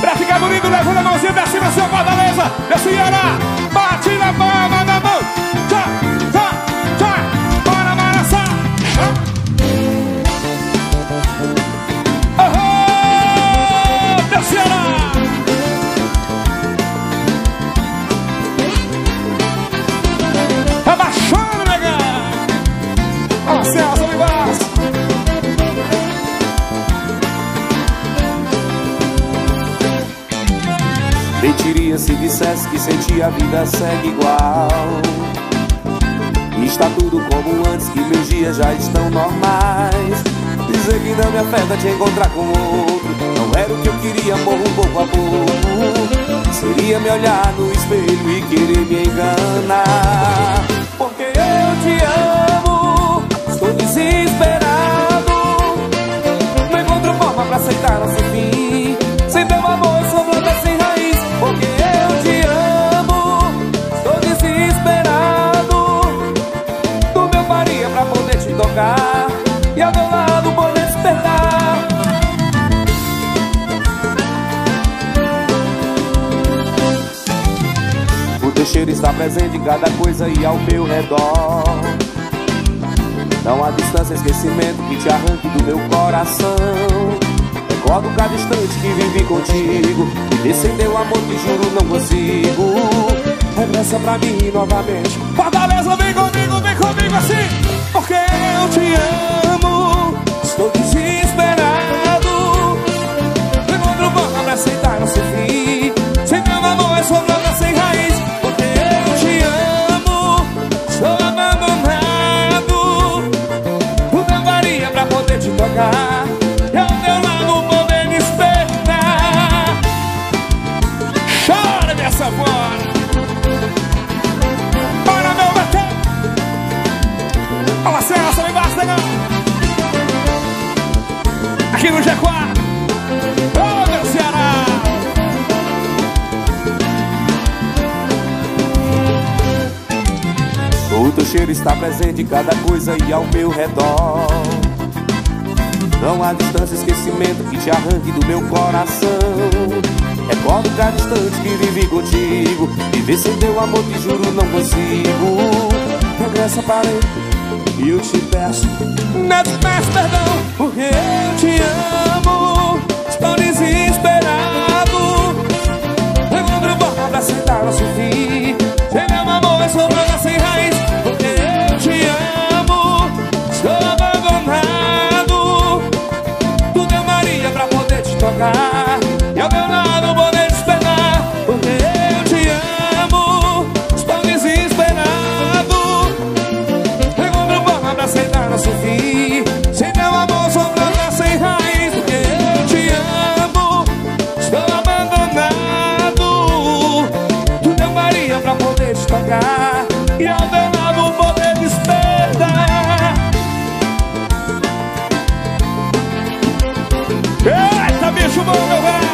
Pra ficar bonito, levando a mãozinha pra cima, seu Fortaleza. Desce, Ana. Bate na palma da mão. Mentiria se dissesse que senti a vida segue igual. Está tudo como antes, que meus dias já estão normais. Dizer que não me afeta te encontrar com outro. Não era o que eu queria, morro um pouco a pouco. Seria me olhar no espelho e querer me enganar cheiro está presente em cada coisa e ao meu redor. Não há distância, esquecimento que te arranque do meu coração. Recordo cada instante que vivi contigo E descendeu amor que juro não consigo. Regressa pra mim novamente. Fortaleza, Aqui no G4. Ô, meu Ceará. O teu cheiro está presente em cada coisa e ao meu redor. Não há distância, esquecimento que te arranque do meu coração. Recordo cada instante que vivi contigo. Viver sem teu amor que juro não consigo. Regressa para mim e eu te peço, não te peço perdão, porque eu te amo. Estou desesperado. Encontro bola pra sentar nosso fim. Sem meu amor, é sobrada sem raiz, porque eu te amo. Estou abandonado. Tu é Maria pra poder te tocar. e ao danado poder despertar. Eita, bicho bom, meu velho!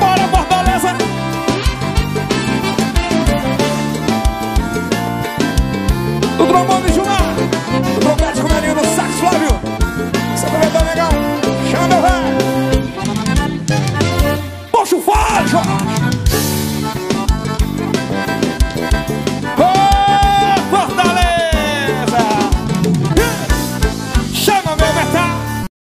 Bora, Fortaleza! O trombone